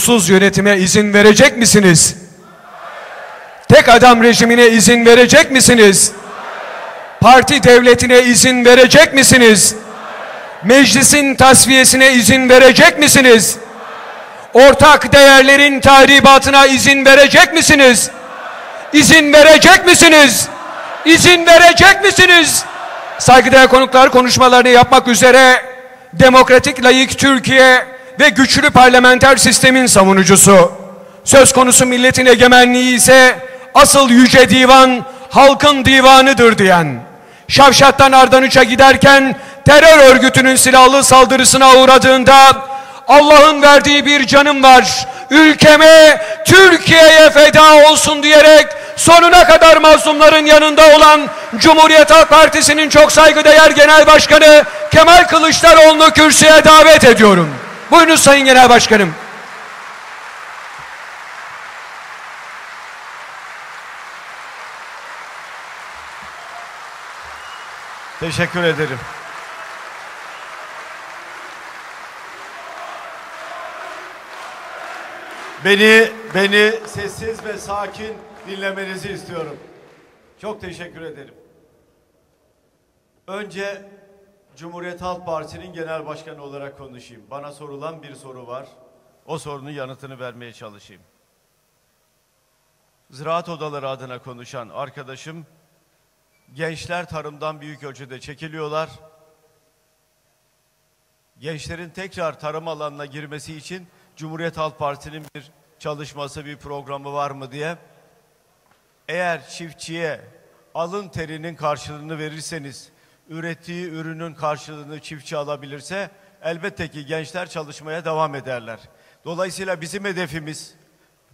sorunsuz yönetime izin verecek misiniz? Tek adam rejimine izin verecek misiniz? Parti devletine izin verecek misiniz? Meclisin tasfiyesine izin verecek misiniz? Ortak değerlerin tahribatına izin verecek misiniz? İzin verecek misiniz? İzin verecek misiniz? Saygıdeğer konuklar konuşmalarını yapmak üzere demokratik layık Türkiye ve güçlü parlamenter sistemin savunucusu. Söz konusu milletin egemenliği ise asıl yüce divan halkın divanıdır diyen. Şavşat'tan Ardanuç'a giderken terör örgütünün silahlı saldırısına uğradığında Allah'ın verdiği bir canım var. Ülkeme, Türkiye'ye feda olsun diyerek sonuna kadar mazlumların yanında olan Cumhuriyet Halk Partisi'nin çok saygıdeğer Genel Başkanı Kemal Kılıçdaroğlu'nu kürsüye davet ediyorum. Buyurunuz Sayın Genel Başkanım. Teşekkür ederim. Beni beni sessiz ve sakin dinlemenizi istiyorum. Çok teşekkür ederim. Önce Cumhuriyet Halk Partisi'nin genel başkanı olarak konuşayım. Bana sorulan bir soru var. O sorunun yanıtını vermeye çalışayım. Ziraat Odaları adına konuşan arkadaşım gençler tarımdan büyük ölçüde çekiliyorlar. Gençlerin tekrar tarım alanına girmesi için Cumhuriyet Halk Partisi'nin bir çalışması, bir programı var mı diye. Eğer çiftçiye alın terinin karşılığını verirseniz, ürettiği ürünün karşılığını çiftçi alabilirse elbette ki gençler çalışmaya devam ederler. Dolayısıyla bizim hedefimiz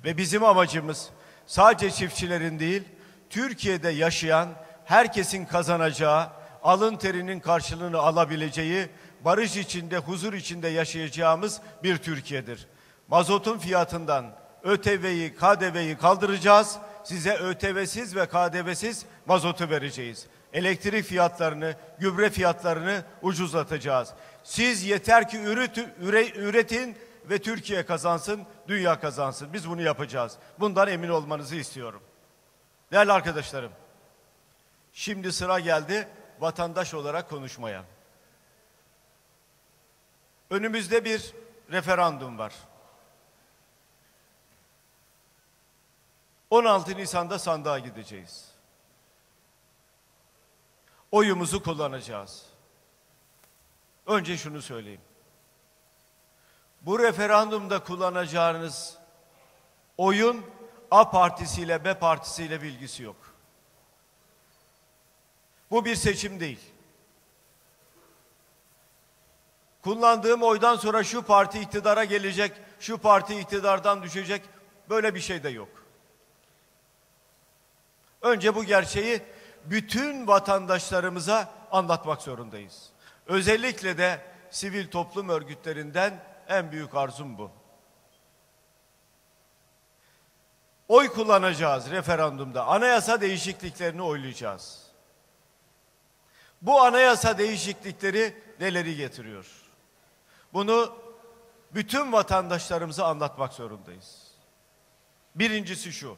ve bizim amacımız sadece çiftçilerin değil, Türkiye'de yaşayan herkesin kazanacağı, alın terinin karşılığını alabileceği, barış içinde, huzur içinde yaşayacağımız bir Türkiye'dir. Mazotun fiyatından ÖTV'yi, KDV'yi kaldıracağız. Size ÖTV'siz ve KDV'siz mazotu vereceğiz. Elektrik fiyatlarını, gübre fiyatlarını ucuzlatacağız. Siz yeter ki üret, üre, üretin ve Türkiye kazansın, dünya kazansın. Biz bunu yapacağız. Bundan emin olmanızı istiyorum. Değerli arkadaşlarım, şimdi sıra geldi vatandaş olarak konuşmaya. Önümüzde bir referandum var. 16 Nisan'da sandığa gideceğiz. Oyumuzu kullanacağız. Önce şunu söyleyeyim. Bu referandumda kullanacağınız oyun A partisiyle B partisiyle bilgisi yok. Bu bir seçim değil. Kullandığım oydan sonra şu parti iktidara gelecek, şu parti iktidardan düşecek böyle bir şey de yok. Önce bu gerçeği bütün vatandaşlarımıza anlatmak zorundayız. Özellikle de sivil toplum örgütlerinden en büyük arzum bu. Oy kullanacağız referandumda. Anayasa değişikliklerini oylayacağız. Bu anayasa değişiklikleri neleri getiriyor? Bunu bütün vatandaşlarımıza anlatmak zorundayız. Birincisi şu.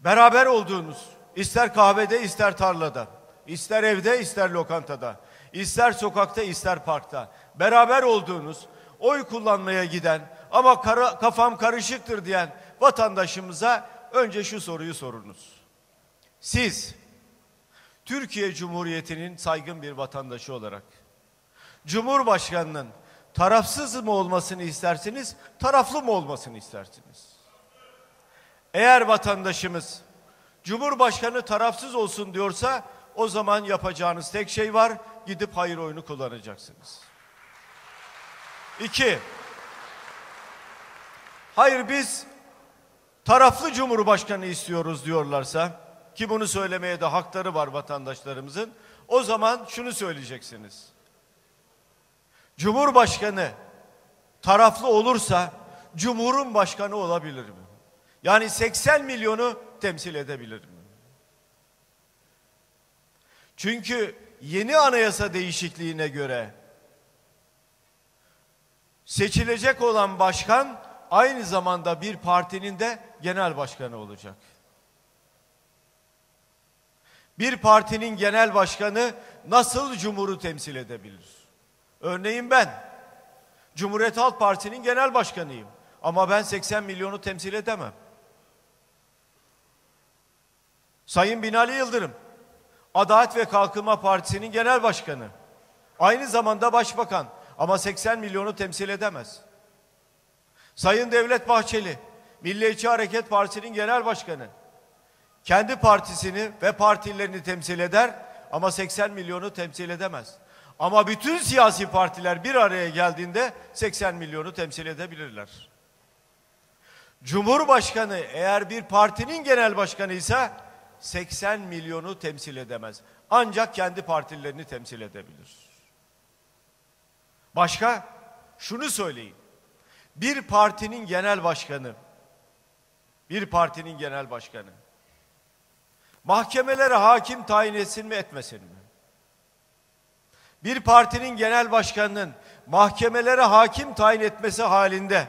Beraber olduğunuz, ister kahvede, ister tarlada, ister evde, ister lokantada, ister sokakta, ister parkta, beraber olduğunuz, oy kullanmaya giden ama kara, kafam karışıktır diyen vatandaşımıza önce şu soruyu sorunuz. Siz, Türkiye Cumhuriyeti'nin saygın bir vatandaşı olarak, Cumhurbaşkanının tarafsız mı olmasını istersiniz, taraflı mı olmasını istersiniz? Eğer vatandaşımız Cumhurbaşkanı tarafsız olsun diyorsa o zaman yapacağınız tek şey var. Gidip hayır oyunu kullanacaksınız. İki. Hayır biz taraflı Cumhurbaşkanı istiyoruz diyorlarsa ki bunu söylemeye de hakları var vatandaşlarımızın. O zaman şunu söyleyeceksiniz. Cumhurbaşkanı taraflı olursa Cumhurun başkanı olabilir mi? Yani 80 milyonu temsil edebilir mi? Çünkü yeni anayasa değişikliğine göre Seçilecek olan başkan aynı zamanda bir partinin de genel başkanı olacak. Bir partinin genel başkanı nasıl cumhuru temsil edebilir? Örneğin ben Cumhuriyet Halk Partisi'nin genel başkanıyım. Ama ben 80 milyonu temsil edemem. Sayın Binali Yıldırım, Adalet ve Kalkınma Partisi'nin genel başkanı. Aynı zamanda başbakan ama 80 milyonu temsil edemez. Sayın Devlet Bahçeli, Milliyetçi Hareket Partisi'nin genel başkanı. Kendi partisini ve partilerini temsil eder ama 80 milyonu temsil edemez. Ama bütün siyasi partiler bir araya geldiğinde 80 milyonu temsil edebilirler. Cumhurbaşkanı eğer bir partinin genel başkanı ise 80 milyonu temsil edemez. Ancak kendi partilerini temsil edebilir. Başka? Şunu söyleyin. Bir partinin genel başkanı, bir partinin genel başkanı mahkemelere hakim tayin etsin mi etmesin mi? Bir partinin genel başkanının mahkemelere hakim tayin etmesi halinde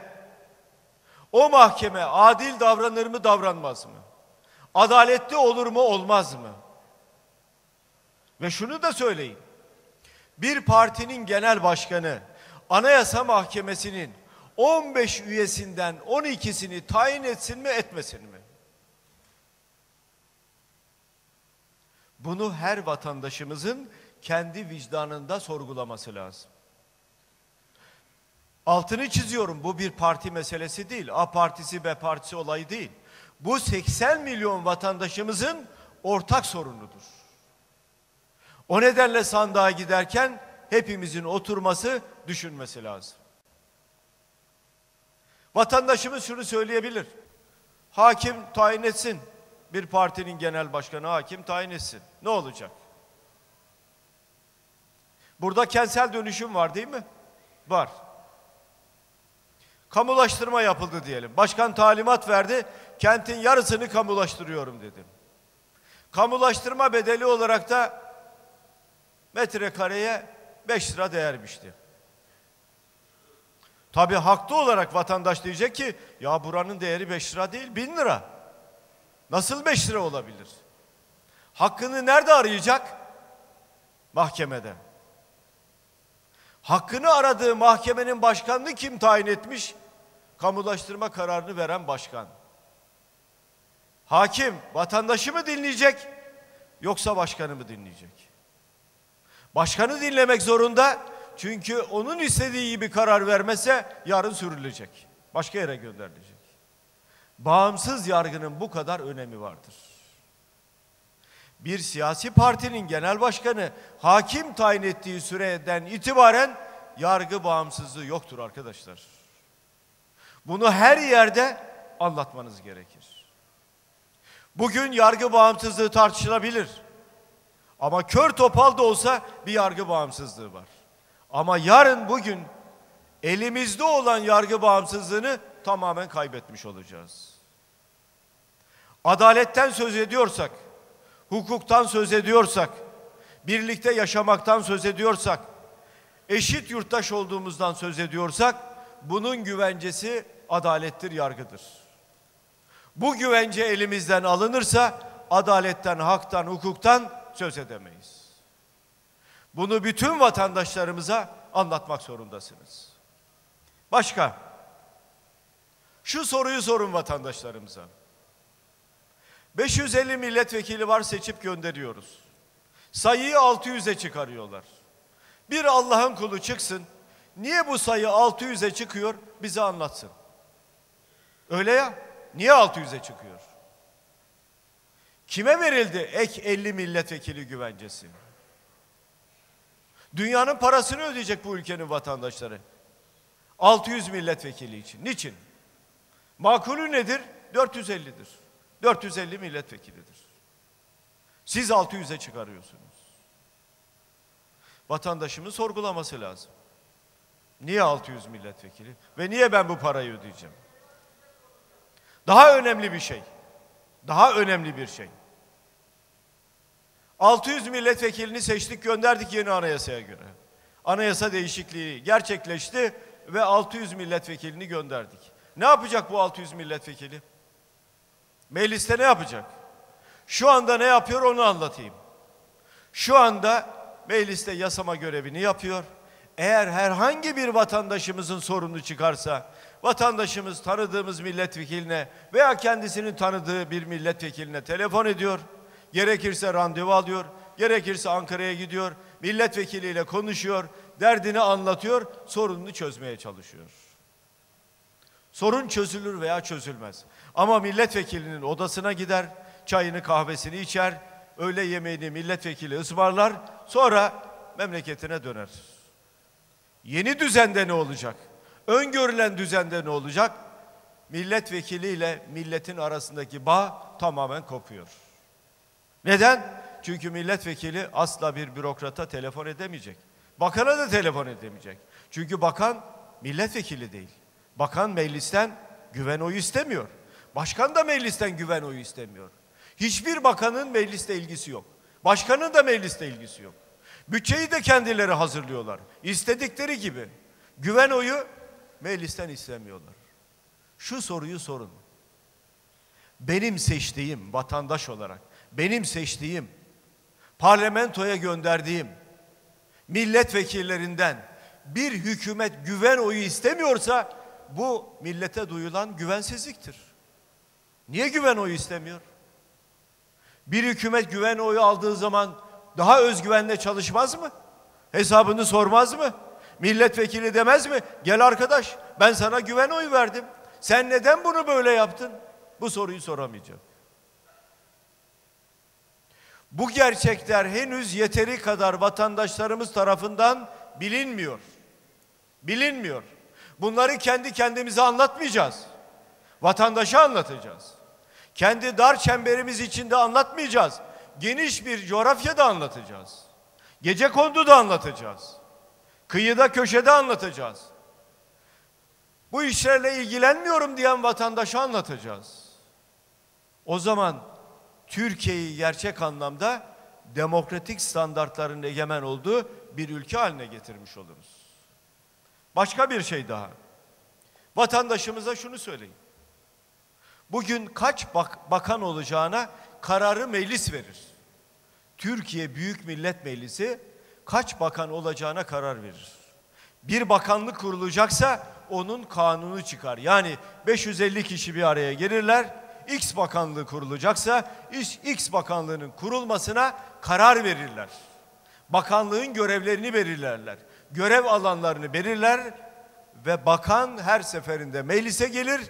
o mahkeme adil davranır mı davranmaz mı? Adaletli olur mu olmaz mı? Ve şunu da söyleyin. Bir partinin genel başkanı Anayasa Mahkemesi'nin 15 üyesinden 12'sini tayin etsin mi etmesin mi? Bunu her vatandaşımızın kendi vicdanında sorgulaması lazım. Altını çiziyorum bu bir parti meselesi değil. A partisi B partisi olayı değil. Bu 80 milyon vatandaşımızın ortak sorunudur. O nedenle sandığa giderken hepimizin oturması, düşünmesi lazım. Vatandaşımız şunu söyleyebilir. Hakim tayin etsin. Bir partinin genel başkanı hakim tayin etsin. Ne olacak? Burada kentsel dönüşüm var değil mi? Var. Kamulaştırma yapıldı diyelim. Başkan talimat verdi. Kentin yarısını kamulaştırıyorum dedim. Kamulaştırma bedeli olarak da metrekareye 5 lira değermişti. Tabi haklı olarak vatandaş diyecek ki ya buranın değeri 5 lira değil 1000 lira. Nasıl 5 lira olabilir? Hakkını nerede arayacak? Mahkemede. Hakkını aradığı mahkemenin başkanını kim tayin etmiş? Kamulaştırma kararını veren başkan. Hakim vatandaşı mı dinleyecek yoksa başkanı mı dinleyecek? Başkanı dinlemek zorunda çünkü onun istediği gibi karar vermese yarın sürülecek. Başka yere gönderilecek. Bağımsız yargının bu kadar önemi vardır. Bir siyasi partinin genel başkanı hakim tayin ettiği süreden itibaren yargı bağımsızlığı yoktur arkadaşlar. Bunu her yerde anlatmanız gerekir. Bugün yargı bağımsızlığı tartışılabilir. Ama kör topal da olsa bir yargı bağımsızlığı var. Ama yarın bugün elimizde olan yargı bağımsızlığını tamamen kaybetmiş olacağız. Adaletten söz ediyorsak, hukuktan söz ediyorsak, birlikte yaşamaktan söz ediyorsak, eşit yurttaş olduğumuzdan söz ediyorsak, bunun güvencesi adalettir, yargıdır. Bu güvence elimizden alınırsa adaletten, haktan, hukuktan söz edemeyiz. Bunu bütün vatandaşlarımıza anlatmak zorundasınız. Başka? Şu soruyu sorun vatandaşlarımıza. 550 milletvekili var seçip gönderiyoruz. Sayıyı 600'e çıkarıyorlar. Bir Allah'ın kulu çıksın. Niye bu sayı 600'e çıkıyor bize anlatsın. Öyle ya. Niye 600'e çıkıyor? Kime verildi ek 50 milletvekili güvencesi? Dünyanın parasını ödeyecek bu ülkenin vatandaşları. 600 milletvekili için. Niçin? Makulü nedir? 450'dir. 450 milletvekilidir. Siz 600'e çıkarıyorsunuz. Vatandaşımın sorgulaması lazım. Niye 600 milletvekili? Ve niye ben bu parayı ödeyeceğim? Daha önemli bir şey. Daha önemli bir şey. 600 milletvekilini seçtik gönderdik yeni anayasaya göre. Anayasa değişikliği gerçekleşti ve 600 milletvekilini gönderdik. Ne yapacak bu 600 milletvekili? Mecliste ne yapacak? Şu anda ne yapıyor onu anlatayım. Şu anda mecliste yasama görevini yapıyor. Eğer herhangi bir vatandaşımızın sorunu çıkarsa, vatandaşımız tanıdığımız milletvekiline veya kendisinin tanıdığı bir milletvekiline telefon ediyor. Gerekirse randevu alıyor, gerekirse Ankara'ya gidiyor, milletvekiliyle konuşuyor, derdini anlatıyor, sorununu çözmeye çalışıyor. Sorun çözülür veya çözülmez. Ama milletvekilinin odasına gider, çayını kahvesini içer, öğle yemeğini milletvekili ısmarlar, sonra memleketine döner. Yeni düzende ne olacak? Öngörülen düzende ne olacak? Milletvekili ile milletin arasındaki bağ tamamen kopuyor. Neden? Çünkü milletvekili asla bir bürokrata telefon edemeyecek. Bakana da telefon edemeyecek. Çünkü bakan milletvekili değil. Bakan meclisten güven oyu istemiyor. Başkan da meclisten güven oyu istemiyor. Hiçbir bakanın mecliste ilgisi yok. Başkanın da mecliste ilgisi yok. Bütçeyi de kendileri hazırlıyorlar. İstedikleri gibi. Güven oyu meclisten istemiyorlar. Şu soruyu sorun. Benim seçtiğim vatandaş olarak, benim seçtiğim, parlamentoya gönderdiğim milletvekillerinden bir hükümet güven oyu istemiyorsa bu millete duyulan güvensizliktir. Niye güven oyu istemiyor? Bir hükümet güven oyu aldığı zaman daha özgüvenle çalışmaz mı? Hesabını sormaz mı? Milletvekili demez mi? Gel arkadaş ben sana güven oyu verdim. Sen neden bunu böyle yaptın? Bu soruyu soramayacak. Bu gerçekler henüz yeteri kadar vatandaşlarımız tarafından bilinmiyor. Bilinmiyor. Bunları kendi kendimize anlatmayacağız. Vatandaşa anlatacağız. Kendi dar çemberimiz içinde anlatmayacağız. Geniş bir coğrafyada anlatacağız. Gece konduda anlatacağız. Kıyıda köşede anlatacağız. Bu işlerle ilgilenmiyorum diyen vatandaşa anlatacağız. O zaman Türkiye'yi gerçek anlamda demokratik standartların egemen olduğu bir ülke haline getirmiş oluruz. Başka bir şey daha. Vatandaşımıza şunu söyleyin. Bugün kaç bak bakan olacağına kararı meclis verir. Türkiye Büyük Millet Meclisi kaç bakan olacağına karar verir. Bir bakanlık kurulacaksa onun kanunu çıkar. Yani 550 kişi bir araya gelirler. X bakanlığı kurulacaksa X bakanlığının kurulmasına karar verirler. Bakanlığın görevlerini belirlerler. Görev alanlarını belirler ve bakan her seferinde meclise gelir.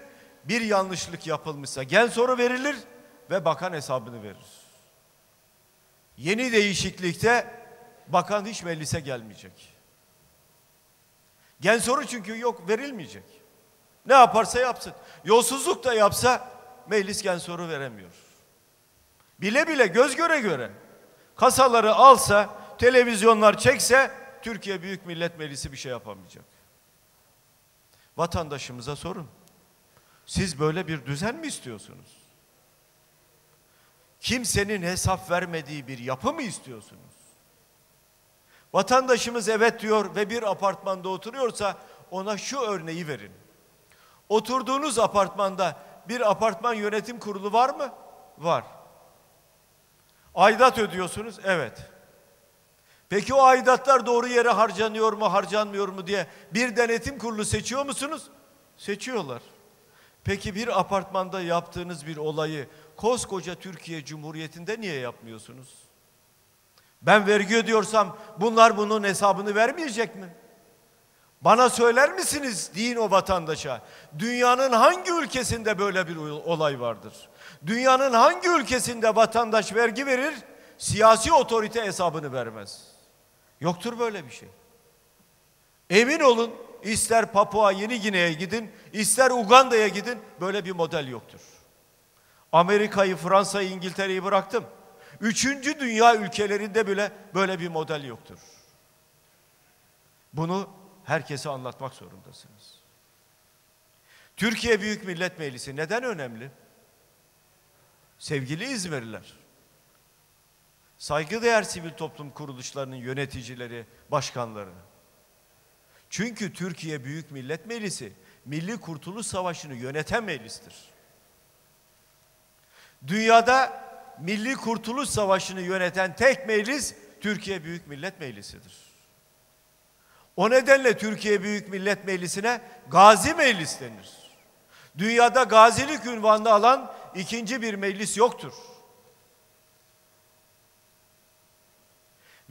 Bir yanlışlık yapılmışsa gen soru verilir ve bakan hesabını verir. Yeni değişiklikte bakan hiç meclise gelmeyecek. Gen soru çünkü yok verilmeyecek. Ne yaparsa yapsın. Yolsuzluk da yapsa meclis gen soru veremiyor. Bile bile göz göre göre kasaları alsa, televizyonlar çekse Türkiye Büyük Millet Meclisi bir şey yapamayacak. Vatandaşımıza sorun. Siz böyle bir düzen mi istiyorsunuz? Kimsenin hesap vermediği bir yapı mı istiyorsunuz? Vatandaşımız evet diyor ve bir apartmanda oturuyorsa ona şu örneği verin. Oturduğunuz apartmanda bir apartman yönetim kurulu var mı? Var. Aidat ödüyorsunuz? Evet. Peki o aidatlar doğru yere harcanıyor mu, harcanmıyor mu diye bir denetim kurulu seçiyor musunuz? Seçiyorlar. Peki bir apartmanda yaptığınız bir olayı koskoca Türkiye Cumhuriyeti'nde niye yapmıyorsunuz? Ben vergi ödüyorsam bunlar bunun hesabını vermeyecek mi? Bana söyler misiniz deyin o vatandaşa. Dünyanın hangi ülkesinde böyle bir olay vardır? Dünyanın hangi ülkesinde vatandaş vergi verir, siyasi otorite hesabını vermez? Yoktur böyle bir şey. Emin olun ister Papua Yeni Gine'ye gidin, ister Uganda'ya gidin böyle bir model yoktur. Amerika'yı, Fransa'yı, İngiltere'yi bıraktım. Üçüncü dünya ülkelerinde bile böyle bir model yoktur. Bunu herkese anlatmak zorundasınız. Türkiye Büyük Millet Meclisi neden önemli? Sevgili İzmirliler, saygıdeğer sivil toplum kuruluşlarının yöneticileri, başkanları, Çünkü Türkiye Büyük Millet Meclisi Milli Kurtuluş Savaşı'nı yöneten meclistir. Dünyada Milli Kurtuluş Savaşı'nı yöneten tek meclis Türkiye Büyük Millet Meclisi'dir. O nedenle Türkiye Büyük Millet Meclisi'ne Gazi Meclis denir. Dünyada gazilik ünvanını alan ikinci bir meclis yoktur.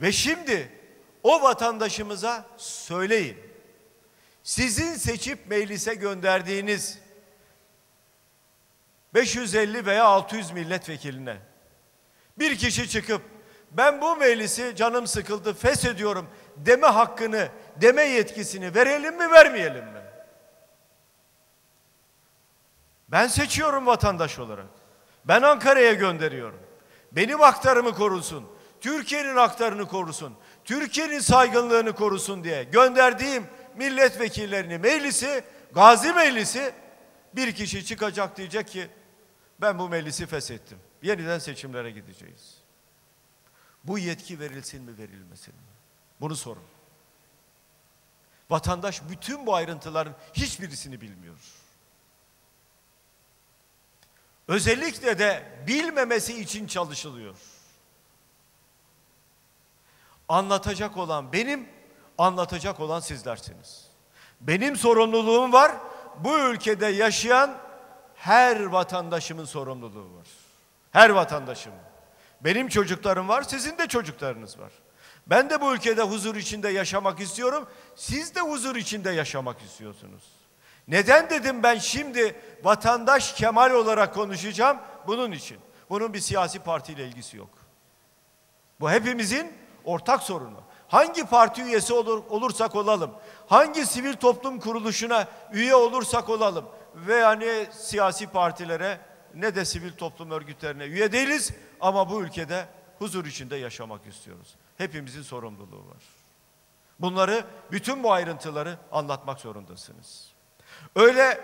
Ve şimdi o vatandaşımıza söyleyin. Sizin seçip meclise gönderdiğiniz 550 veya 600 milletvekiline bir kişi çıkıp ben bu meclisi canım sıkıldı feshediyorum deme hakkını, deme yetkisini verelim mi vermeyelim mi? Ben seçiyorum vatandaş olarak. Ben Ankara'ya gönderiyorum. Benim aktarımı korusun. Türkiye'nin aktarını korusun. Türkiye'nin saygınlığını korusun diye gönderdiğim milletvekillerini meclisi, gazi meclisi bir kişi çıkacak diyecek ki ben bu meclisi feshettim. Yeniden seçimlere gideceğiz. Bu yetki verilsin mi verilmesin mi? Bunu sorun. Vatandaş bütün bu ayrıntıların hiçbirisini bilmiyor. Özellikle de bilmemesi için çalışılıyor. Anlatacak olan benim, anlatacak olan sizlersiniz. Benim sorumluluğum var. Bu ülkede yaşayan her vatandaşımın sorumluluğu var. Her vatandaşım. Benim çocuklarım var, sizin de çocuklarınız var. Ben de bu ülkede huzur içinde yaşamak istiyorum. Siz de huzur içinde yaşamak istiyorsunuz. Neden dedim ben şimdi vatandaş Kemal olarak konuşacağım? Bunun için. Bunun bir siyasi partiyle ilgisi yok. Bu hepimizin ortak sorunu. Hangi parti üyesi olur, olursak olalım, hangi sivil toplum kuruluşuna üye olursak olalım ve hani siyasi partilere ne de sivil toplum örgütlerine üye değiliz ama bu ülkede huzur içinde yaşamak istiyoruz. Hepimizin sorumluluğu var. Bunları, bütün bu ayrıntıları anlatmak zorundasınız. Öyle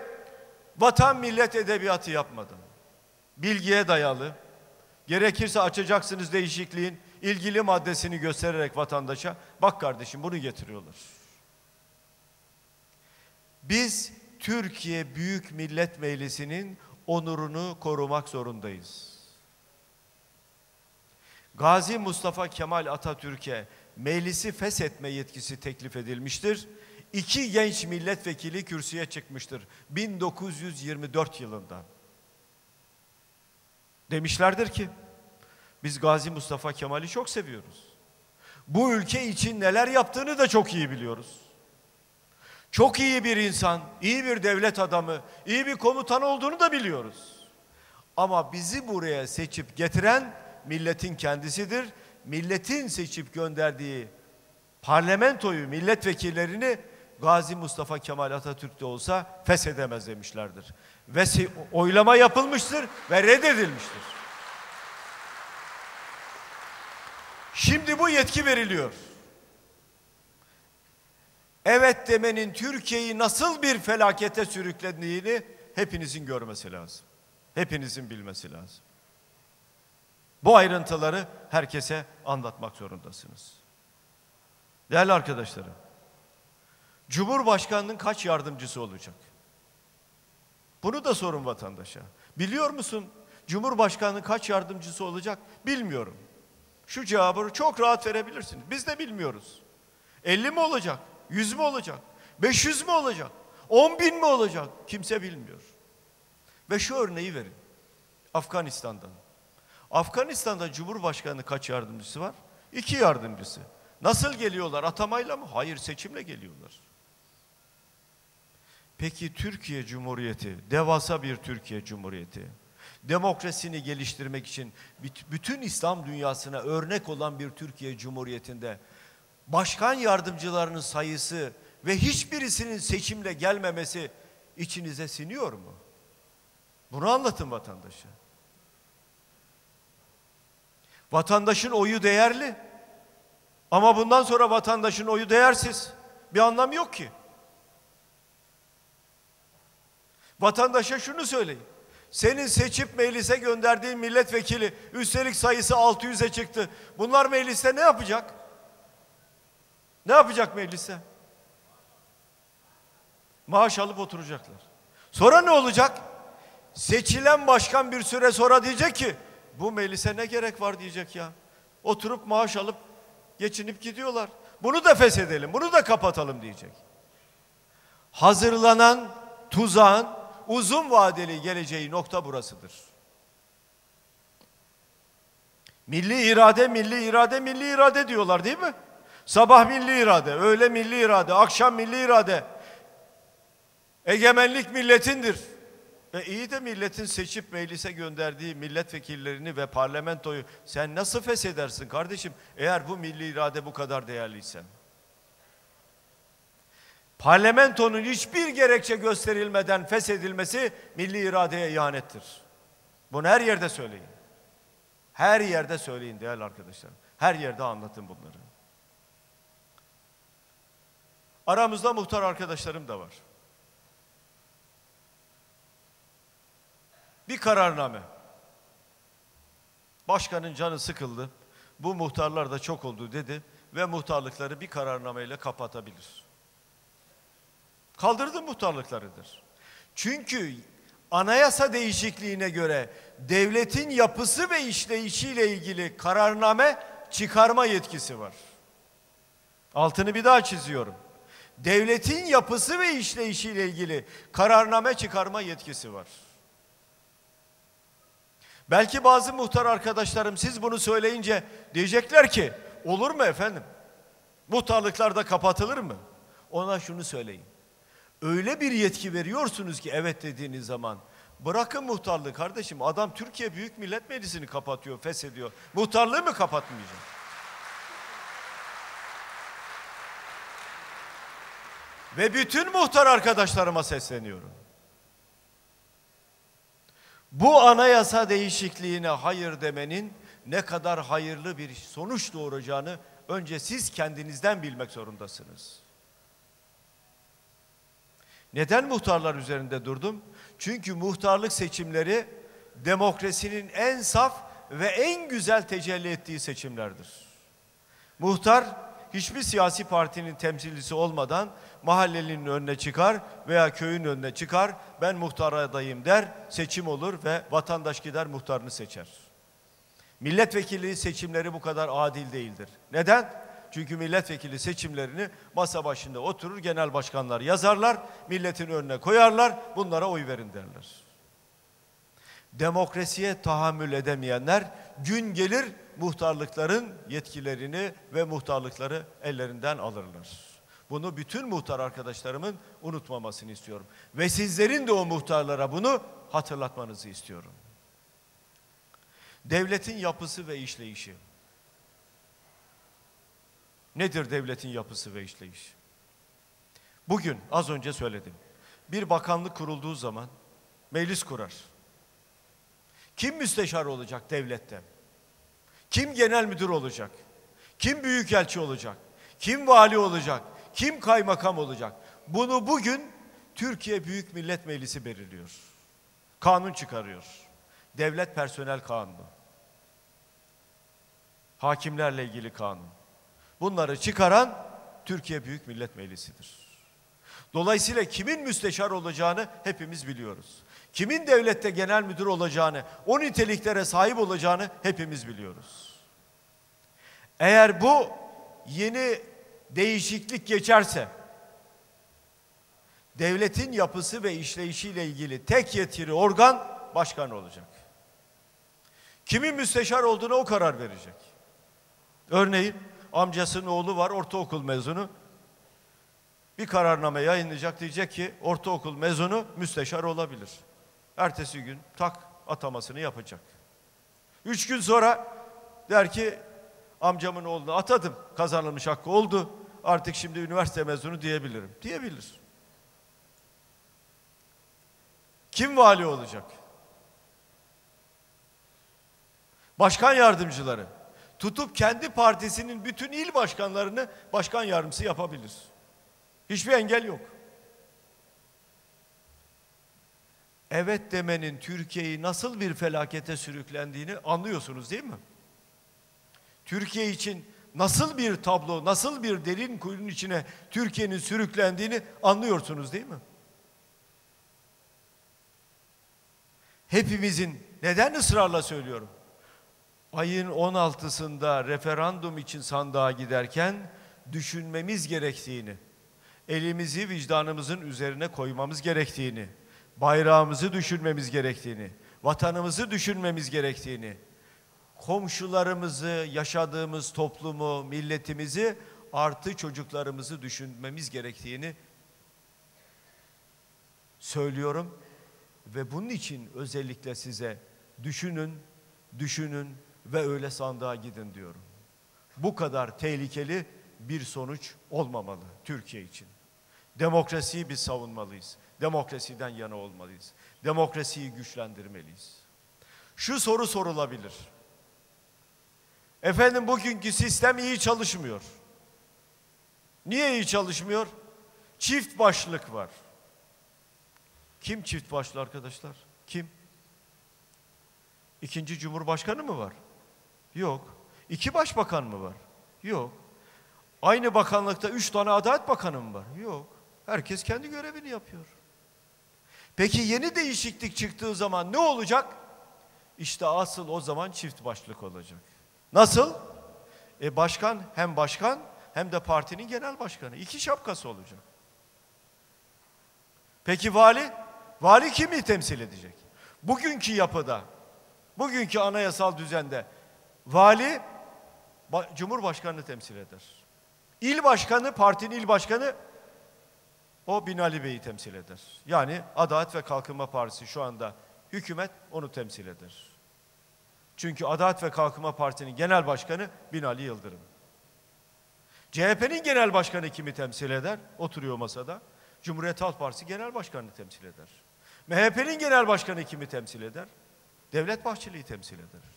vatan millet edebiyatı yapmadım. Bilgiye dayalı, gerekirse açacaksınız değişikliğin ilgili maddesini göstererek vatandaşa, bak kardeşim bunu getiriyorlar. Biz Türkiye Büyük Millet Meclisi'nin onurunu korumak zorundayız. Gazi Mustafa Kemal Atatürk'e meclisi feshetme yetkisi teklif edilmiştir. İki genç milletvekili kürsüye çıkmıştır 1924 yılında. Demişlerdir ki biz Gazi Mustafa Kemal'i çok seviyoruz. Bu ülke için neler yaptığını da çok iyi biliyoruz. Çok iyi bir insan, iyi bir devlet adamı, iyi bir komutan olduğunu da biliyoruz. Ama bizi buraya seçip getiren milletin kendisidir. Milletin seçip gönderdiği parlamentoyu, milletvekillerini Gazi Mustafa Kemal Atatürk de olsa feshedemez demişlerdir. Ve oylama yapılmıştır ve reddedilmiştir. Şimdi bu yetki veriliyor. Evet demenin Türkiye'yi nasıl bir felakete sürüklediğini hepinizin görmesi lazım. Hepinizin bilmesi lazım. Bu ayrıntıları herkese anlatmak zorundasınız. Değerli arkadaşlarım, Cumhurbaşkanının kaç yardımcısı olacak? Bunu da sorun vatandaşa. Biliyor musun Cumhurbaşkanının kaç yardımcısı olacak? Bilmiyorum. Şu cevabı çok rahat verebilirsiniz. Biz de bilmiyoruz. 50 mi olacak? 100 mü olacak? 500 mü olacak? 10 bin mi olacak? Kimse bilmiyor. Ve şu örneği verin. Afganistan'dan. Afganistan'da Cumhurbaşkanı kaç yardımcısı var? İki yardımcısı. Nasıl geliyorlar? Atamayla mı? Hayır seçimle geliyorlar. Peki Türkiye Cumhuriyeti, devasa bir Türkiye Cumhuriyeti, demokrasini geliştirmek için bütün İslam dünyasına örnek olan bir Türkiye Cumhuriyeti'nde başkan yardımcılarının sayısı ve hiçbirisinin seçimle gelmemesi içinize siniyor mu? Bunu anlatın vatandaşa. Vatandaşın oyu değerli. Ama bundan sonra vatandaşın oyu değersiz. Bir anlam yok ki. Vatandaşa şunu söyleyin. Senin seçip meclise gönderdiğin milletvekili üstelik sayısı 600'e çıktı. Bunlar mecliste ne yapacak? Ne yapacak mecliste? Maaş alıp oturacaklar. Sonra ne olacak? Seçilen başkan bir süre sonra diyecek ki bu meclise ne gerek var diyecek ya. Oturup maaş alıp geçinip gidiyorlar. Bunu da feshedelim, bunu da kapatalım diyecek. Hazırlanan tuzağın uzun vadeli geleceği nokta burasıdır. Milli irade, milli irade, milli irade diyorlar değil mi? Sabah milli irade, öğle milli irade, akşam milli irade. Egemenlik milletindir. E iyi de milletin seçip meclise gönderdiği milletvekillerini ve parlamentoyu sen nasıl feshedersin kardeşim? Eğer bu milli irade bu kadar değerliyse. Parlamentonun hiçbir gerekçe gösterilmeden feshedilmesi milli iradeye ihanettir. Bunu her yerde söyleyin. Her yerde söyleyin değerli arkadaşlarım. Her yerde anlatın bunları. Aramızda muhtar arkadaşlarım da var. Bir kararname. Başkanın canı sıkıldı. Bu muhtarlar da çok oldu dedi ve muhtarlıkları bir kararnameyle kapatabilir. Kaldırdı muhtarlıklarıdır. Çünkü anayasa değişikliğine göre devletin yapısı ve işleyişiyle ilgili kararname çıkarma yetkisi var. Altını bir daha çiziyorum. Devletin yapısı ve işleyişiyle ilgili kararname çıkarma yetkisi var. Belki bazı muhtar arkadaşlarım siz bunu söyleyince diyecekler ki olur mu efendim? Muhtarlıklar da kapatılır mı? Ona şunu söyleyin. Öyle bir yetki veriyorsunuz ki evet dediğiniz zaman bırakın muhtarlığı kardeşim adam Türkiye Büyük Millet Meclisi'ni kapatıyor, feshediyor. Muhtarlığı mı kapatmayacak? Ve bütün muhtar arkadaşlarıma sesleniyorum. Bu anayasa değişikliğine hayır demenin ne kadar hayırlı bir sonuç doğuracağını önce siz kendinizden bilmek zorundasınız. Neden muhtarlar üzerinde durdum? Çünkü muhtarlık seçimleri demokrasinin en saf ve en güzel tecelli ettiği seçimlerdir. Muhtar hiçbir siyasi partinin temsilcisi olmadan mahallenin önüne çıkar veya köyün önüne çıkar. Ben muhtar adayım der, seçim olur ve vatandaş gider muhtarını seçer. Milletvekili seçimleri bu kadar adil değildir. Neden? Çünkü milletvekili seçimlerini masa başında oturur, genel başkanlar yazarlar, milletin önüne koyarlar, bunlara oy verin derler. Demokrasiye tahammül edemeyenler gün gelir muhtarlıkların yetkilerini ve muhtarlıkları ellerinden alırlar. Bunu bütün muhtar arkadaşlarımın unutmamasını istiyorum. Ve sizlerin de o muhtarlara bunu hatırlatmanızı istiyorum. Devletin yapısı ve işleyişi. Nedir devletin yapısı ve işleyişi? Bugün az önce söyledim. Bir bakanlık kurulduğu zaman meclis kurar. Kim müsteşar olacak devlette? Kim genel müdür olacak? Kim büyükelçi olacak? Kim vali olacak? Kim kaymakam olacak? Bunu bugün Türkiye Büyük Millet Meclisi belirliyor. Kanun çıkarıyor. Devlet Personel Kanunu. Hakimlerle ilgili kanun. Bunları çıkaran Türkiye Büyük Millet Meclisi'dir. Dolayısıyla kimin müsteşar olacağını hepimiz biliyoruz. Kimin devlette genel müdür olacağını, o niteliklere sahip olacağını hepimiz biliyoruz. Eğer bu yeni değişiklik geçerse, devletin yapısı ve işleyişiyle ilgili tek yetkili organ başkan olacak. Kimin müsteşar olduğuna o karar verecek. Örneğin amcasının oğlu var ortaokul mezunu. Bir kararname yayınlayacak diyecek ki ortaokul mezunu müsteşar olabilir. Ertesi gün tak atamasını yapacak. Üç gün sonra der ki amcamın oğlunu atadım kazanılmış hakkı oldu artık şimdi üniversite mezunu diyebilirim. Diyebilir. Kim vali olacak? Başkan yardımcıları tutup kendi partisinin bütün il başkanlarını başkan yardımcısı yapabilir. Hiçbir engel yok. Evet demenin Türkiye'yi nasıl bir felakete sürüklendiğini anlıyorsunuz değil mi? Türkiye için nasıl bir tablo, nasıl bir derin kuyunun içine Türkiye'nin sürüklendiğini anlıyorsunuz değil mi? Hepimizin neden ısrarla söylüyorum? Ayın 16'sında referandum için sandığa giderken düşünmemiz gerektiğini, elimizi vicdanımızın üzerine koymamız gerektiğini, bayrağımızı düşünmemiz gerektiğini, vatanımızı düşünmemiz gerektiğini, komşularımızı, yaşadığımız toplumu, milletimizi artı çocuklarımızı düşünmemiz gerektiğini söylüyorum. Ve bunun için özellikle size düşünün, düşünün ve öyle sandığa gidin diyorum. Bu kadar tehlikeli bir sonuç olmamalı Türkiye için. Demokrasiyi biz savunmalıyız. Demokrasiden yana olmalıyız. Demokrasiyi güçlendirmeliyiz. Şu soru sorulabilir. Efendim bugünkü sistem iyi çalışmıyor. Niye iyi çalışmıyor? Çift başlık var. Kim çift başlı arkadaşlar? Kim? İkinci Cumhurbaşkanı mı var? Yok. İki başbakan mı var? Yok. Aynı bakanlıkta üç tane Adalet Bakanı mı var? Yok. Herkes kendi görevini yapıyor. Peki yeni değişiklik çıktığı zaman ne olacak? İşte asıl o zaman çift başlık olacak. Nasıl? E başkan hem başkan hem de partinin genel başkanı. İki şapkası olacak. Peki vali? Vali kimi temsil edecek? Bugünkü yapıda, bugünkü anayasal düzende vali Cumhurbaşkanını temsil eder. İl başkanı, partinin il başkanı o Binali Bey'i temsil eder. Yani Adalet ve Kalkınma Partisi şu anda hükümet onu temsil eder. Çünkü Adalet ve Kalkınma Partisi'nin genel başkanı Binali Yıldırım. CHP'nin genel başkanı kimi temsil eder? Oturuyor masada. Cumhuriyet Halk Partisi genel başkanını temsil eder. MHP'nin genel başkanı kimi temsil eder? Devlet Bahçeli'yi temsil eder.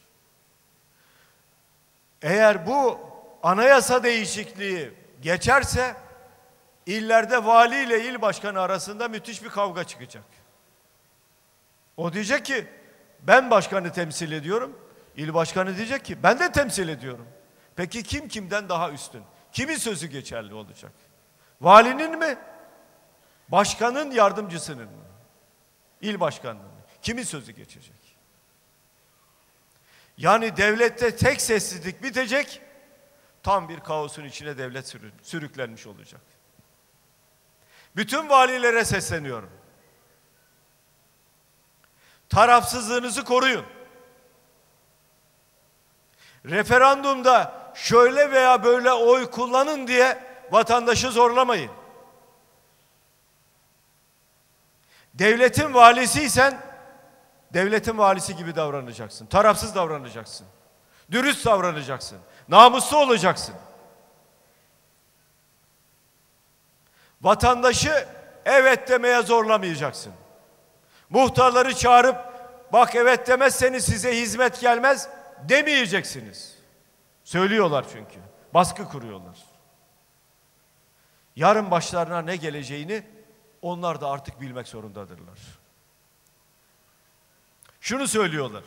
Eğer bu anayasa değişikliği geçerse illerde vali ile il başkanı arasında müthiş bir kavga çıkacak. O diyecek ki ben başkanı temsil ediyorum. İl başkanı diyecek ki ben de temsil ediyorum. Peki kim kimden daha üstün? Kimin sözü geçerli olacak? Valinin mi? Başkanın yardımcısının mı? İl başkanının mı? Kimin sözü geçecek? Yani devlette tek sessizlik bitecek, tam bir kaosun içine devlet sürüklenmiş olacak. Bütün valilere sesleniyorum. Tarafsızlığınızı koruyun. Referandumda şöyle veya böyle oy kullanın diye vatandaşı zorlamayın. Devletin valisiysen devletin valisi gibi davranacaksın. Tarafsız davranacaksın. Dürüst davranacaksın. Namuslu olacaksın. Vatandaşı evet demeye zorlamayacaksın. Muhtarları çağırıp bak evet demezseniz size hizmet gelmez demeyeceksiniz. Söylüyorlar çünkü. Baskı kuruyorlar. Yarın başlarına ne geleceğini onlar da artık bilmek zorundadırlar. Şunu söylüyorlar.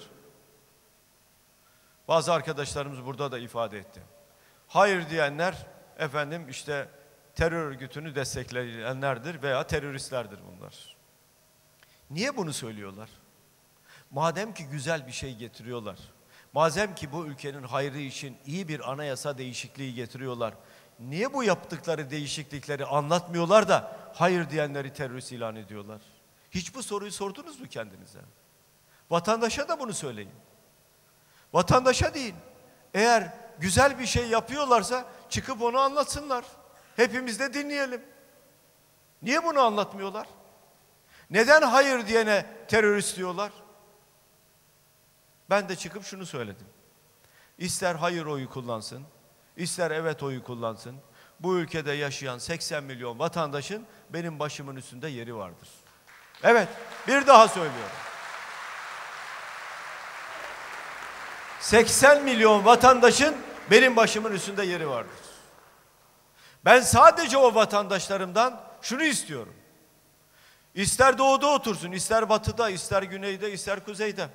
Bazı arkadaşlarımız burada da ifade etti. Hayır diyenler efendim işte terör örgütünü destekleyenlerdir veya teröristlerdir bunlar. Niye bunu söylüyorlar? Madem ki güzel bir şey getiriyorlar. Madem ki bu ülkenin hayrı için iyi bir anayasa değişikliği getiriyorlar. Niye bu yaptıkları değişiklikleri anlatmıyorlar da hayır diyenleri terörist ilan ediyorlar? Hiç bu soruyu sordunuz mu kendinize? Vatandaşa da bunu söyleyin. Vatandaşa deyin. Eğer güzel bir şey yapıyorlarsa çıkıp onu anlatsınlar. Hepimiz de dinleyelim. Niye bunu anlatmıyorlar? Neden hayır diyene terörist diyorlar? Ben de çıkıp şunu söyledim. İster hayır oyu kullansın, ister evet oyu kullansın. Bu ülkede yaşayan 80 milyon vatandaşın benim başımın üstünde yeri vardır. Evet, bir daha söylüyorum. 80 milyon vatandaşın benim başımın üstünde yeri vardır. Ben sadece o vatandaşlarımdan şunu istiyorum. İster doğuda otursun, ister batıda, ister güneyde, ister kuzeyde.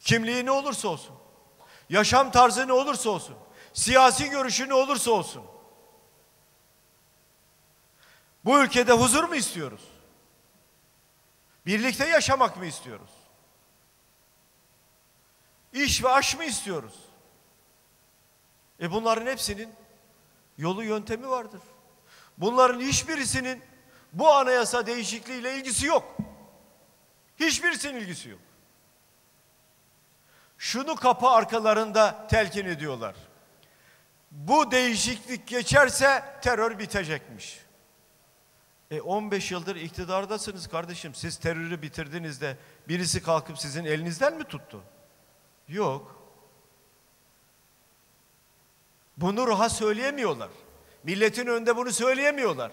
Kimliği ne olursa olsun. Yaşam tarzı ne olursa olsun. Siyasi görüşü ne olursa olsun. Bu ülkede huzur mu istiyoruz? Birlikte yaşamak mı istiyoruz? İş ve aş mı istiyoruz? E bunların hepsinin yolu yöntemi vardır. Bunların hiçbirisinin bu anayasa değişikliğiyle ilgisi yok. Hiçbirisinin ilgisi yok. Şunu kapı arkalarında telkin ediyorlar. Bu değişiklik geçerse terör bitecekmiş. E 15 yıldır iktidardasınız kardeşim. Siz terörü bitirdiniz de birisi kalkıp sizin elinizden mi tuttu? Yok. Bunu rahat söyleyemiyorlar. Milletin önünde bunu söyleyemiyorlar.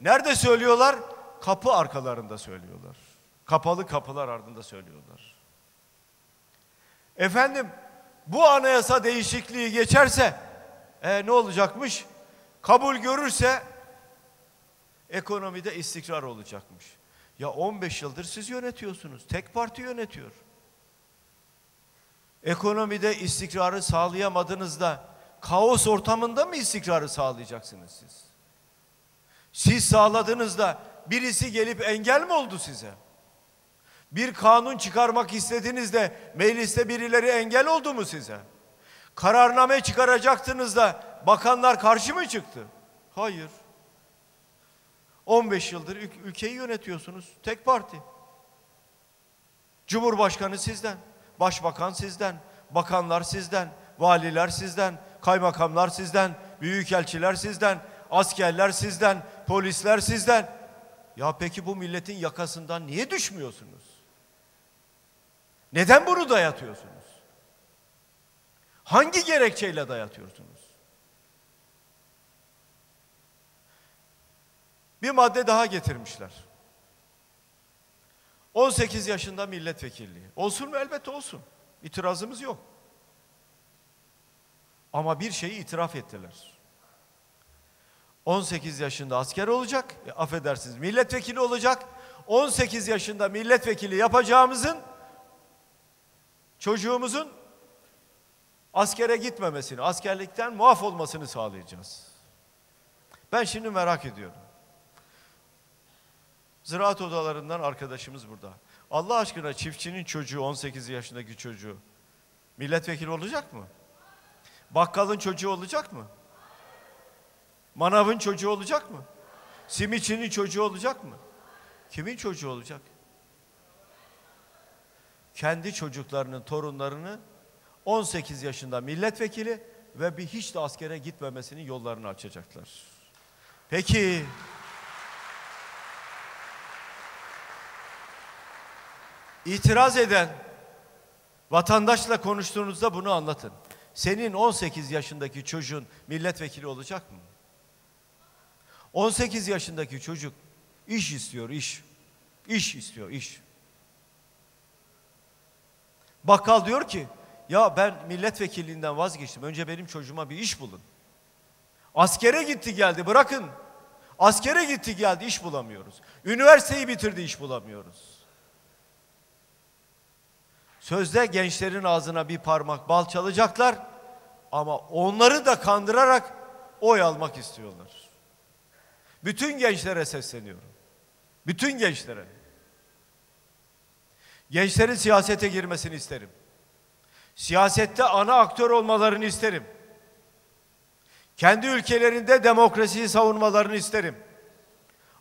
Nerede söylüyorlar? Kapı arkalarında söylüyorlar. Kapalı kapılar ardında söylüyorlar. Efendim bu anayasa değişikliği geçerse e, ne olacakmış? Kabul görürse ekonomide istikrar olacakmış. Ya 15 yıldır siz yönetiyorsunuz. Tek parti yönetiyor. Ekonomide istikrarı sağlayamadığınızda kaos ortamında mı istikrarı sağlayacaksınız siz? Siz sağladığınızda birisi gelip engel mi oldu size? Bir kanun çıkarmak istediğinizde mecliste birileri engel oldu mu size? Kararname çıkaracaktınız da bakanlar karşı mı çıktı? Hayır. 15 yıldır ül- ülkeyi yönetiyorsunuz. Tek parti. Cumhurbaşkanı sizden, başbakan sizden, bakanlar sizden, valiler sizden, kaymakamlar sizden, büyükelçiler sizden, askerler sizden, polisler sizden. Ya peki bu milletin yakasından niye düşmüyorsunuz? Neden bunu dayatıyorsunuz? Hangi gerekçeyle dayatıyorsunuz? Bir madde daha getirmişler. 18 yaşında milletvekilliği. Olsun mu? Elbette olsun. İtirazımız yok. Ama bir şeyi itiraf ettiler. 18 yaşında asker olacak, e, affedersiniz milletvekili olacak. 18 yaşında milletvekili yapacağımızın çocuğumuzun askere gitmemesini, askerlikten muaf olmasını sağlayacağız. Ben şimdi merak ediyorum. Ziraat odalarından arkadaşımız burada. Allah aşkına çiftçinin çocuğu 18 yaşındaki çocuğu milletvekili olacak mı? Bakkalın çocuğu olacak mı? Manavın çocuğu olacak mı? Simitçinin çocuğu olacak mı? Kimin çocuğu olacak? Kendi çocuklarının torunlarını 18 yaşında milletvekili ve bir hiç de askere gitmemesinin yollarını açacaklar. Peki itiraz eden vatandaşla konuştuğunuzda bunu anlatın. Senin 18 yaşındaki çocuğun milletvekili olacak mı? 18 yaşındaki çocuk iş istiyor, iş. İş istiyor, iş. Bakkal diyor ki, ya ben milletvekilliğinden vazgeçtim. Önce benim çocuğuma bir iş bulun. Askere gitti geldi, bırakın. Askere gitti geldi, iş bulamıyoruz. Üniversiteyi bitirdi, iş bulamıyoruz. Sözde gençlerin ağzına bir parmak bal çalacaklar ama onları da kandırarak oy almak istiyorlar. Bütün gençlere sesleniyorum. Bütün gençlere. Gençlerin siyasete girmesini isterim. Siyasette ana aktör olmalarını isterim. Kendi ülkelerinde demokrasiyi savunmalarını isterim.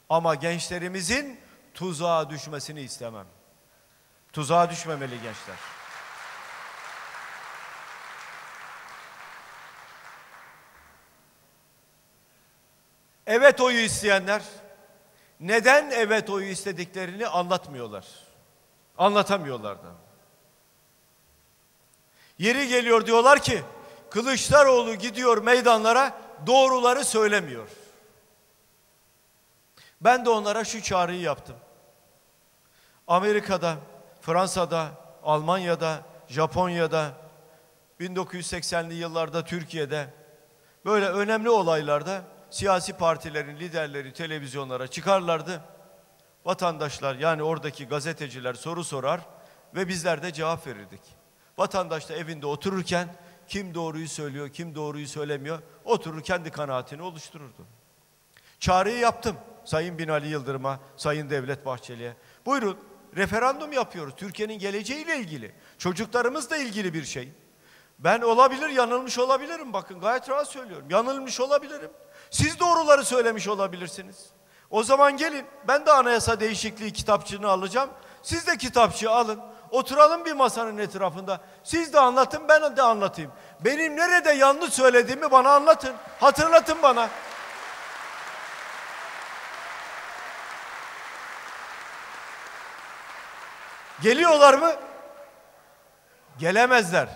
Ama gençlerimizin tuzağa düşmesini istemem. Tuzağa düşmemeli gençler. Evet oyu isteyenler neden evet oyu istediklerini anlatmıyorlar. Anlatamıyorlar da. Yeri geliyor diyorlar ki Kılıçdaroğlu gidiyor meydanlara doğruları söylemiyor. Ben de onlara şu çağrıyı yaptım. Amerika'da, Fransa'da, Almanya'da, Japonya'da, 1980'li yıllarda Türkiye'de böyle önemli olaylarda siyasi partilerin liderleri televizyonlara çıkarlardı. Vatandaşlar yani oradaki gazeteciler soru sorar ve bizler de cevap verirdik. Vatandaş da evinde otururken kim doğruyu söylüyor, kim doğruyu söylemiyor oturur kendi kanaatini oluştururdu. Çağrıyı yaptım Sayın Binali Yıldırım'a, Sayın Devlet Bahçeli'ye. Buyurun referandum yapıyoruz. Türkiye'nin geleceğiyle ilgili. Çocuklarımızla ilgili bir şey. Ben olabilir, yanılmış olabilirim. Bakın gayet rahat söylüyorum. Yanılmış olabilirim. Siz doğruları söylemiş olabilirsiniz. O zaman gelin. Ben de anayasa değişikliği kitapçığını alacağım. Siz de kitapçığı alın. Oturalım bir masanın etrafında. Siz de anlatın, ben de anlatayım. Benim nerede yanlış söylediğimi bana anlatın. Hatırlatın bana. Geliyorlar mı? Gelemezler.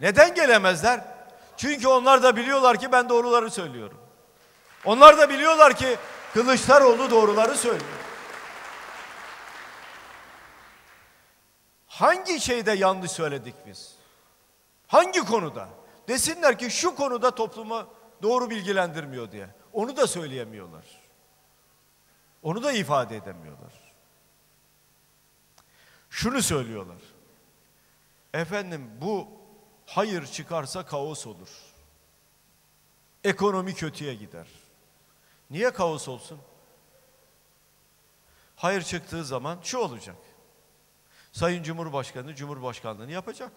Neden gelemezler? Çünkü onlar da biliyorlar ki ben doğruları söylüyorum. Onlar da biliyorlar ki Kılıçdaroğlu doğruları söylüyor. Hangi şeyde yanlış söyledik biz? Hangi konuda? Desinler ki şu konuda toplumu doğru bilgilendirmiyor diye. Onu da söyleyemiyorlar. Onu da ifade edemiyorlar. Şunu söylüyorlar. Efendim bu hayır çıkarsa kaos olur. Ekonomi kötüye gider. Niye kaos olsun? Hayır çıktığı zaman şu olacak. Sayın Cumhurbaşkanı Cumhurbaşkanlığını yapacak.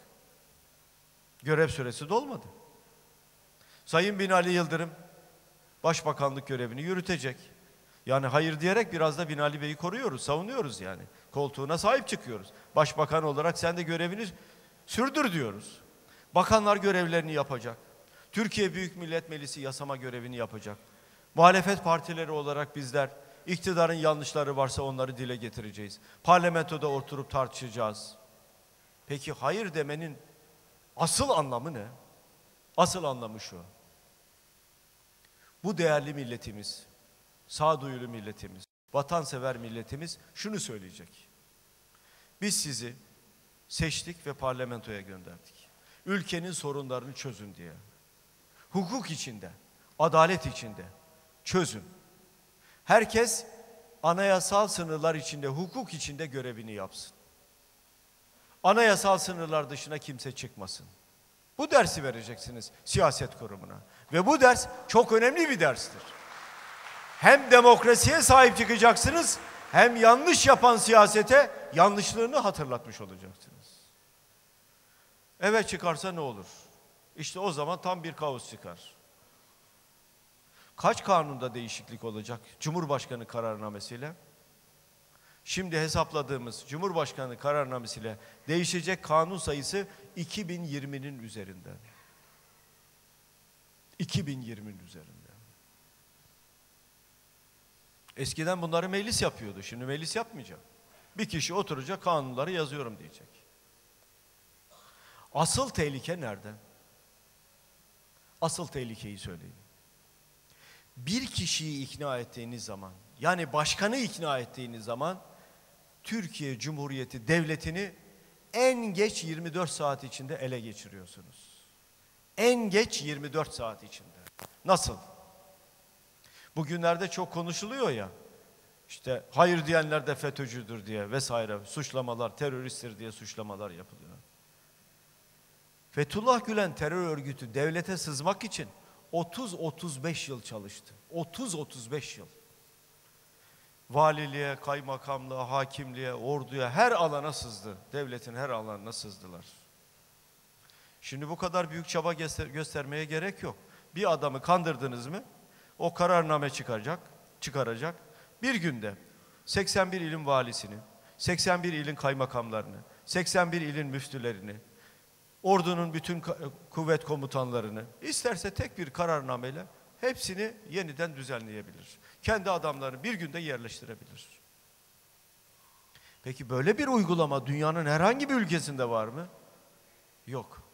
Görev süresi dolmadı. Sayın Binali Yıldırım Başbakanlık görevini yürütecek. Yani hayır diyerek biraz da Binali Bey'i koruyoruz, savunuyoruz yani. Koltuğuna sahip çıkıyoruz. Başbakan olarak sen de görevini sürdür diyoruz. Bakanlar görevlerini yapacak. Türkiye Büyük Millet Meclisi yasama görevini yapacak. Muhalefet partileri olarak bizler iktidarın yanlışları varsa onları dile getireceğiz. Parlamentoda oturup tartışacağız. Peki hayır demenin asıl anlamı ne? Asıl anlamı şu. Bu değerli milletimiz, sağduyulu milletimiz, vatansever milletimiz şunu söyleyecek. Biz sizi seçtik ve parlamentoya gönderdik. Ülkenin sorunlarını çözün diye. Hukuk içinde, adalet içinde çözün. Herkes anayasal sınırlar içinde, hukuk içinde görevini yapsın. Anayasal sınırlar dışına kimse çıkmasın. Bu dersi vereceksiniz siyaset kurumuna. Ve bu ders çok önemli bir derstir. Hem demokrasiye sahip çıkacaksınız, hem yanlış yapan siyasete yanlışlığını hatırlatmış olacaksınız. Evet çıkarsa ne olur? İşte o zaman tam bir kaos çıkar. Kaç kanunda değişiklik olacak Cumhurbaşkanı kararnamesiyle? Şimdi hesapladığımız Cumhurbaşkanı kararnamesiyle değişecek kanun sayısı 2020'nin üzerinde. 2020'nin üzerinde. Eskiden bunları meclis yapıyordu. Şimdi meclis yapmayacak. Bir kişi oturacak kanunları yazıyorum diyecek. Asıl tehlike nerede? Asıl tehlikeyi söyleyin. Bir kişiyi ikna ettiğiniz zaman, yani başkanı ikna ettiğiniz zaman Türkiye Cumhuriyeti devletini en geç 24 saat içinde ele geçiriyorsunuz. En geç 24 saat içinde. Nasıl? Bugünlerde çok konuşuluyor ya. İşte hayır diyenler de FETÖ'cüdür diye vesaire suçlamalar, teröristtir diye suçlamalar yapılıyor. Fethullah Gülen terör örgütü devlete sızmak için 30-35 yıl çalıştı. 30-35 yıl. Valiliğe, kaymakamlığa, hakimliğe, orduya her alana sızdı. Devletin her alanına sızdılar. Şimdi bu kadar büyük çaba göster göstermeye gerek yok. Bir adamı kandırdınız mı o kararname çıkaracak, çıkaracak. Bir günde 81 ilin valisini, 81 ilin kaymakamlarını, 81 ilin müftülerini, ordunun bütün kuvvet komutanlarını isterse tek bir kararnameyle hepsini yeniden düzenleyebilir. Kendi adamlarını bir günde yerleştirebilir. Peki böyle bir uygulama dünyanın herhangi bir ülkesinde var mı? Yok.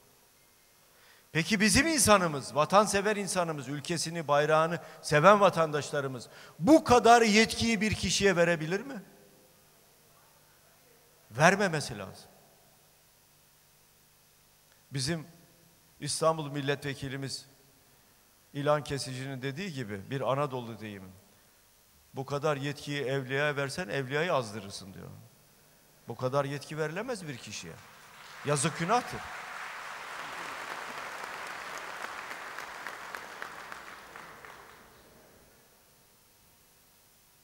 Peki bizim insanımız, vatansever insanımız, ülkesini, bayrağını seven vatandaşlarımız bu kadar yetkiyi bir kişiye verebilir mi? Vermemesi lazım. Bizim İstanbul milletvekilimiz İlan Kesici'nin dediği gibi bir Anadolu deyimi. Bu kadar yetkiyi evliyaya versen evliyayı azdırırsın diyor. Bu kadar yetki verilemez bir kişiye. Yazık günahtır.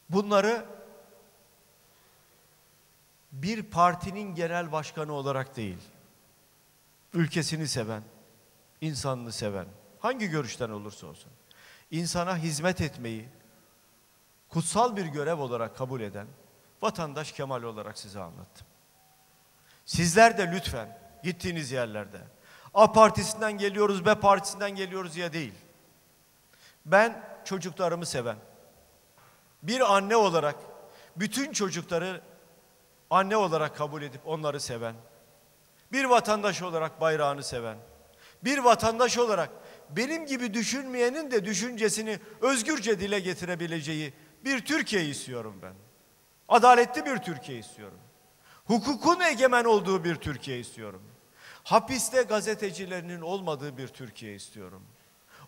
Bunları bir partinin genel başkanı olarak değil, ülkesini seven, insanını seven, hangi görüşten olursa olsun, insana hizmet etmeyi kutsal bir görev olarak kabul eden vatandaş Kemal olarak size anlattım. Sizler de lütfen gittiğiniz yerlerde A partisinden geliyoruz, B partisinden geliyoruz ya değil. Ben çocuklarımı seven, bir anne olarak bütün çocukları anne olarak kabul edip onları seven, bir vatandaş olarak bayrağını seven, bir vatandaş olarak benim gibi düşünmeyenin de düşüncesini özgürce dile getirebileceği bir Türkiye istiyorum ben. Adaletli bir Türkiye istiyorum. Hukukun egemen olduğu bir Türkiye istiyorum. Hapiste gazetecilerinin olmadığı bir Türkiye istiyorum.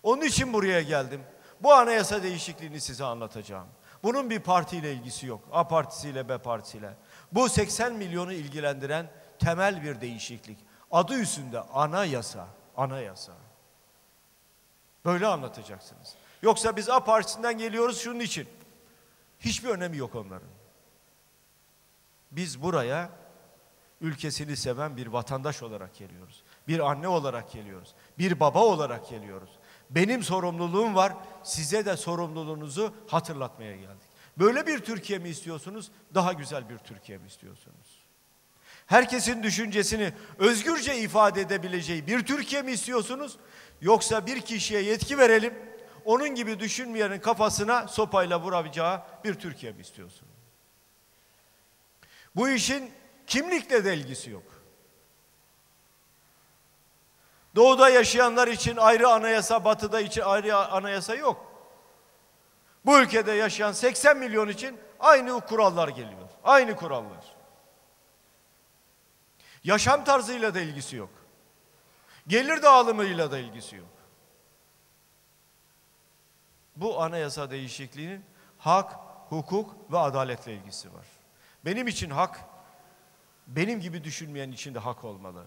Onun için buraya geldim. Bu anayasa değişikliğini size anlatacağım. Bunun bir partiyle ilgisi yok. A partisiyle B partisiyle. Bu 80 milyonu ilgilendiren temel bir değişiklik. Adı üstünde anayasa. Anayasa. Böyle anlatacaksınız. Yoksa biz A partisinden geliyoruz şunun için. Hiçbir önemi yok onların. Biz buraya ülkesini seven bir vatandaş olarak geliyoruz. Bir anne olarak geliyoruz. Bir baba olarak geliyoruz. Benim sorumluluğum var. Size de sorumluluğunuzu hatırlatmaya geldik. Böyle bir Türkiye mi istiyorsunuz? Daha güzel bir Türkiye mi istiyorsunuz? Herkesin düşüncesini özgürce ifade edebileceği bir Türkiye mi istiyorsunuz? Yoksa bir kişiye yetki verelim, onun gibi düşünmeyenin kafasına sopayla vuracağı bir Türkiye mi istiyorsunuz? Bu işin kimlikle de ilgisi yok. Doğuda yaşayanlar için ayrı anayasa, batıda için ayrı anayasa yok. Bu ülkede yaşayan 80 milyon için aynı kurallar geliyor. Aynı kurallar. Yaşam tarzıyla da ilgisi yok. Gelir dağılımıyla da ilgisi yok. Bu anayasa değişikliğinin hak, hukuk ve adaletle ilgisi var. Benim için hak, benim gibi düşünmeyen için de hak olmalı.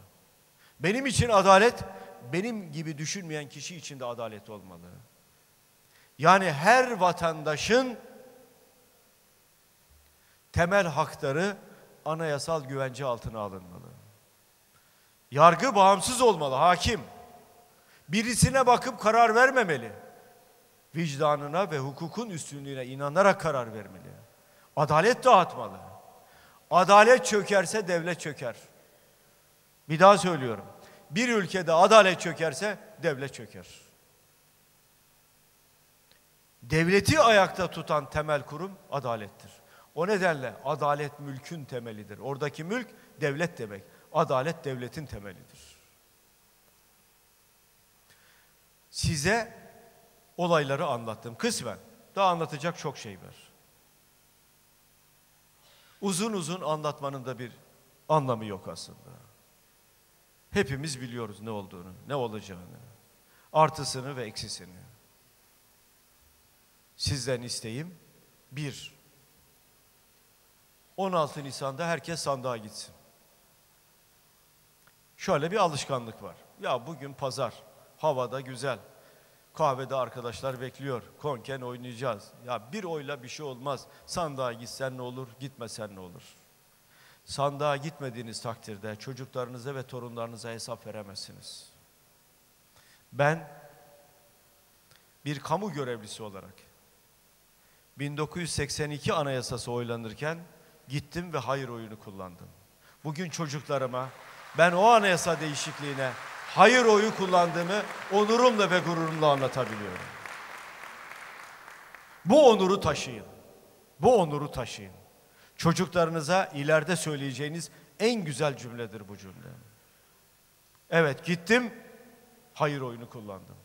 Benim için adalet, benim gibi düşünmeyen kişi için de adalet olmalı. Yani her vatandaşın temel hakları anayasal güvence altına alınmalı. Yargı bağımsız olmalı, hakim. Birisine bakıp karar vermemeli. Vicdanına ve hukukun üstünlüğüne inanarak karar vermeli. Adalet dağıtmalı. Adalet çökerse devlet çöker. Bir daha söylüyorum. Bir ülkede adalet çökerse devlet çöker. Devleti ayakta tutan temel kurum adalettir. O nedenle adalet mülkün temelidir. Oradaki mülk devlet demek. Adalet devletin temelidir. Size olayları anlattım kısmen. Daha anlatacak çok şey var. Uzun uzun anlatmanın da bir anlamı yok aslında. Hepimiz biliyoruz ne olduğunu, ne olacağını, artısını ve eksisini. Sizden isteğim bir, 16 Nisan'da herkes sandığa gitsin. Şöyle bir alışkanlık var. Ya bugün pazar, havada güzel. Kahvede arkadaşlar bekliyor. Konken oynayacağız. Ya bir oyla bir şey olmaz. Sandığa gitsen ne olur, gitmesen ne olur? Sandığa gitmediğiniz takdirde çocuklarınıza ve torunlarınıza hesap veremezsiniz. Ben bir kamu görevlisi olarak 1982 anayasası oylanırken gittim ve hayır oyunu kullandım. Bugün çocuklarıma ben o anayasa değişikliğine hayır oyu kullandığımı onurumla ve gururumla anlatabiliyorum. Bu onuru taşıyın. Bu onuru taşıyın. Çocuklarınıza ileride söyleyeceğiniz en güzel cümledir bu cümle. Evet gittim, hayır oyunu kullandım.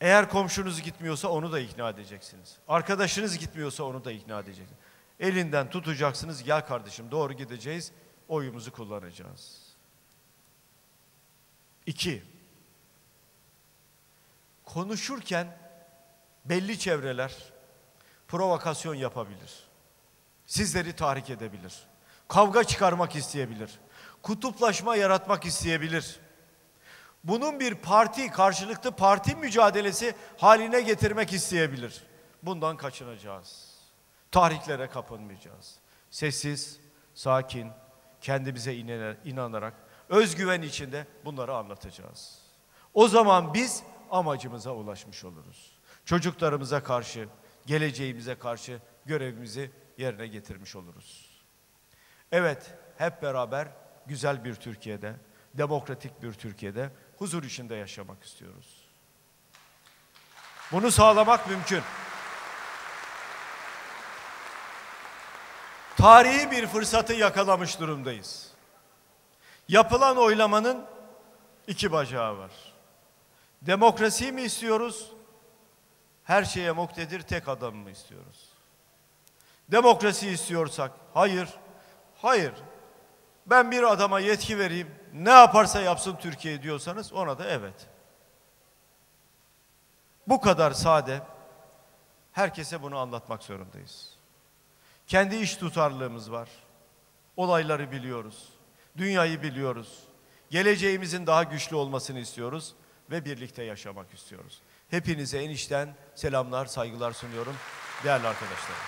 Eğer komşunuz gitmiyorsa onu da ikna edeceksiniz. Arkadaşınız gitmiyorsa onu da ikna edeceksiniz. Elinden tutacaksınız, gel kardeşim doğru gideceğiz, oyumuzu kullanacağız. İki, konuşurken belli çevreler provokasyon yapabilir. Sizleri tahrik edebilir. Kavga çıkarmak isteyebilir. Kutuplaşma yaratmak isteyebilir. Bunun bir parti, karşılıklı parti mücadelesi haline getirmek isteyebilir. bundan kaçınacağız. Tahriklere kapılmayacağız. Sessiz, sakin, kendimize inanarak, özgüven içinde bunları anlatacağız. O zaman biz amacımıza ulaşmış oluruz. Çocuklarımıza karşı, geleceğimize karşı görevimizi yerine getirmiş oluruz. Evet, hep beraber güzel bir Türkiye'de, demokratik bir Türkiye'de huzur içinde yaşamak istiyoruz. Bunu sağlamak mümkün. Tarihi bir fırsatı yakalamış durumdayız. Yapılan oylamanın iki bacağı var. Demokrasiyi mi istiyoruz? Her şeye muktedir tek adam mı istiyoruz? Demokrasi istiyorsak hayır, hayır. Ben bir adama yetki vereyim, ne yaparsa yapsın Türkiye diyorsanız ona da evet. Bu kadar sade, herkese bunu anlatmak zorundayız. Kendi iş tutarlığımız var. Olayları biliyoruz. Dünyayı biliyoruz. Geleceğimizin daha güçlü olmasını istiyoruz ve birlikte yaşamak istiyoruz. Hepinize enişten selamlar, saygılar sunuyorum değerli arkadaşlarım.